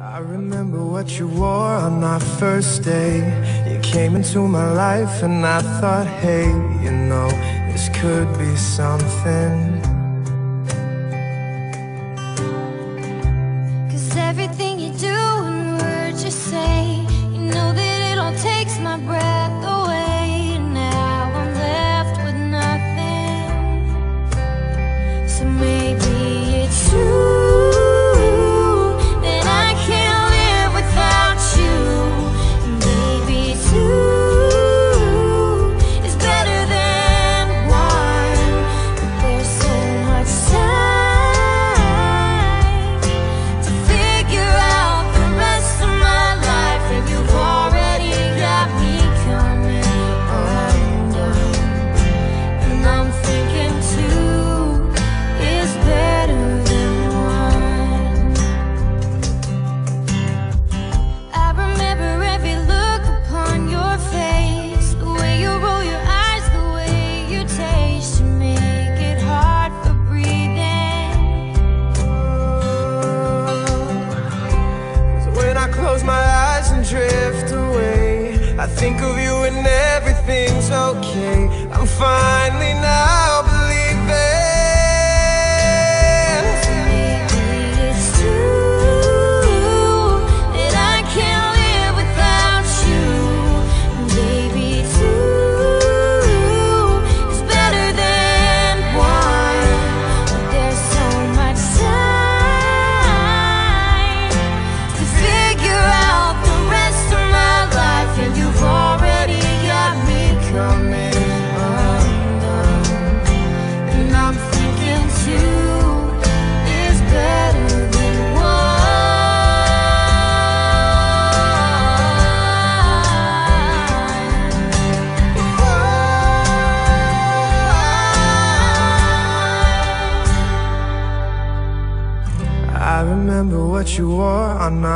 I remember what you wore on our first day. You came into my life and I thought, hey, you know, this could be something. think of you and everything's okay. I'm finally now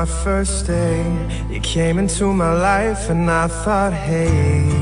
my first day. You came into my life and I thought, hey.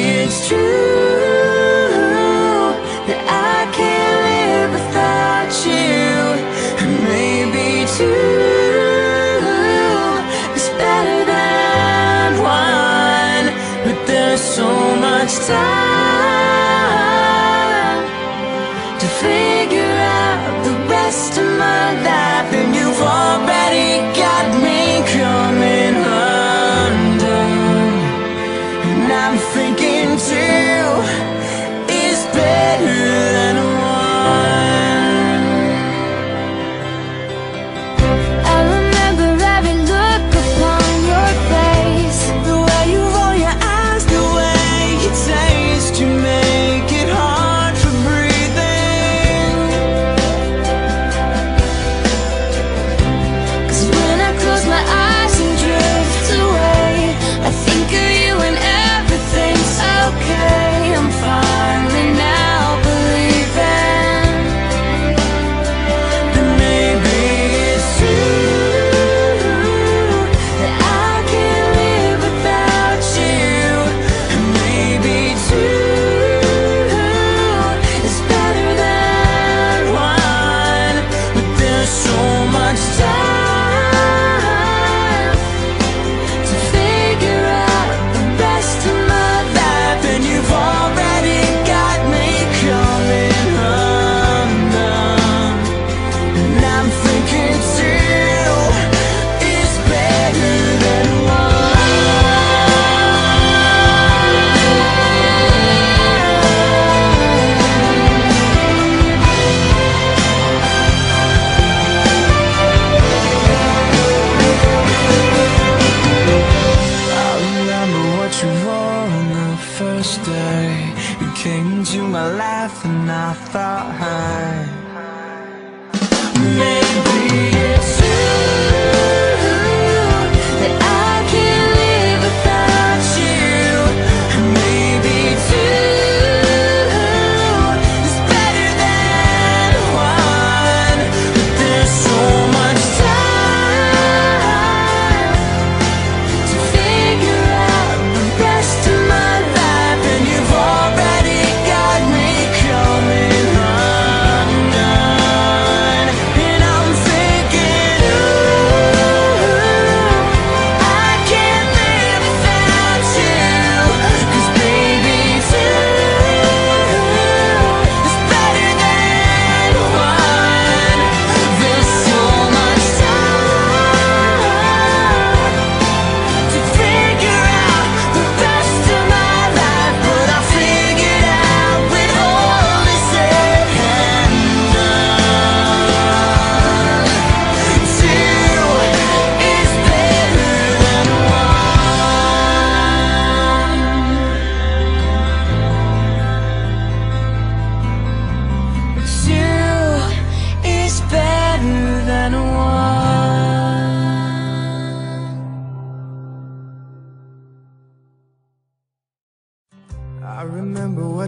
it's true that I can't live without you. And maybe two is better than one. But there's so much time to feel.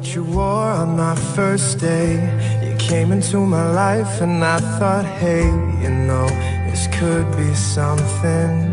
what you wore on my first day. You came into my life and I thought, hey, you know, this could be something.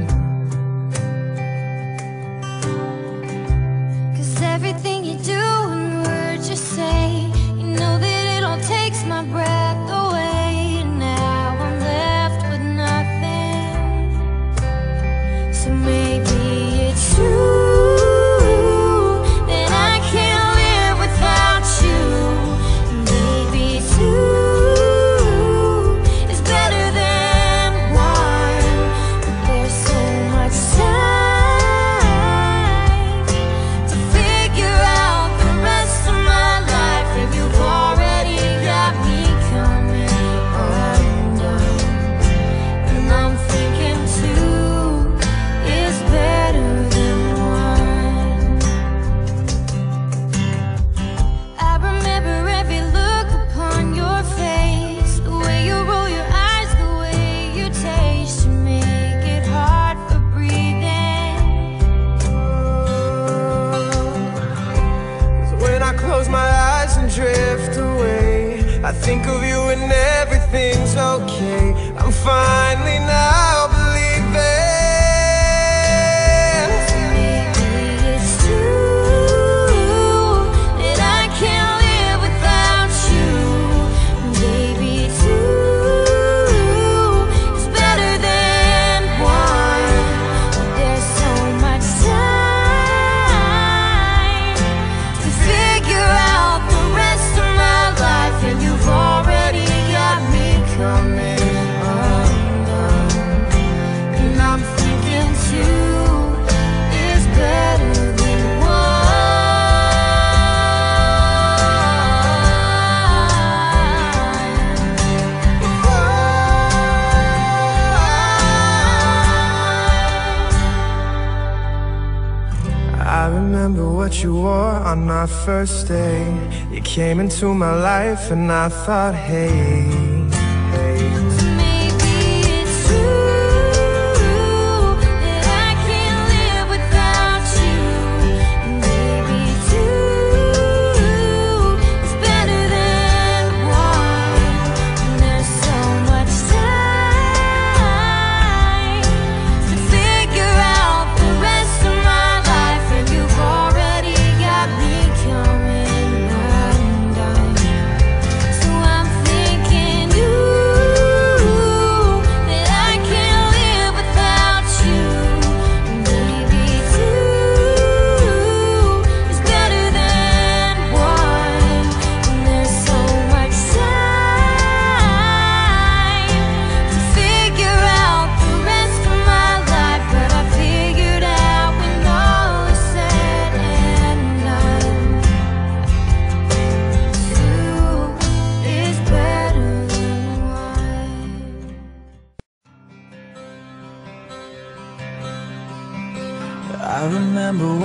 remember what you wore on my first day. You came into my life and I thought, hey.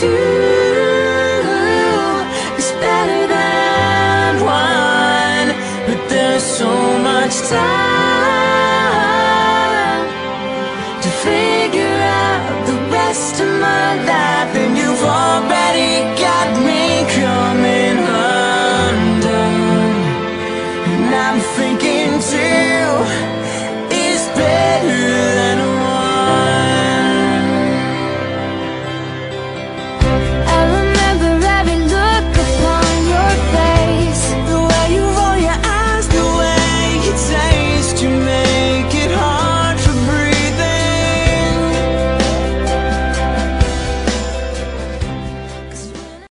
two is better than one, but there's so much time.